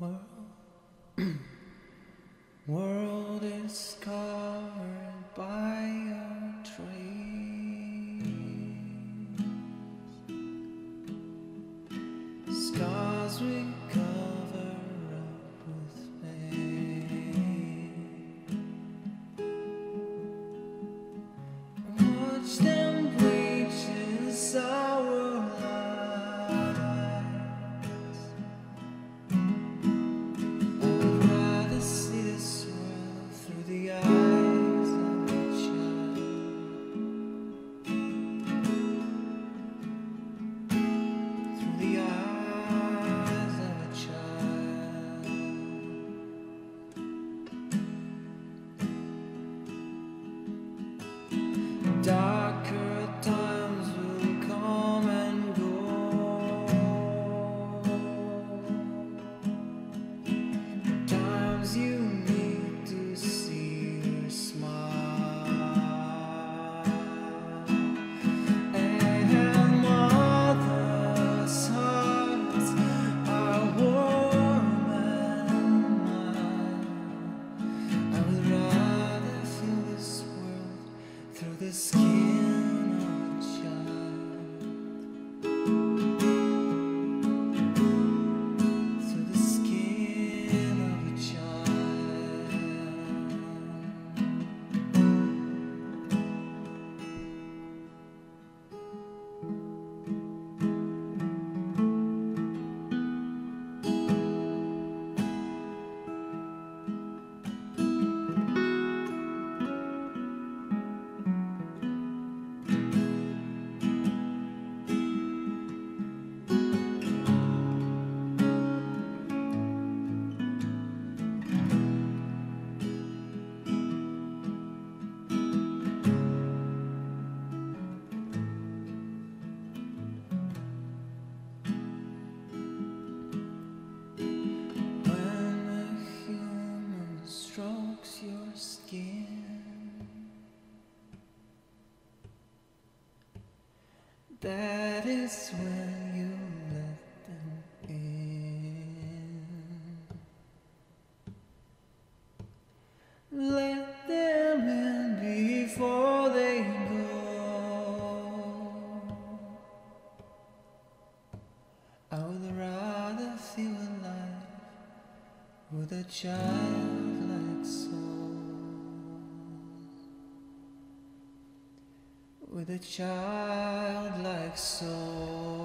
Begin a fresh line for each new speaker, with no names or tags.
world. through the skin. That is when you let them in. Let them in before they go. I would rather feel alive with a child. with a childlike soul.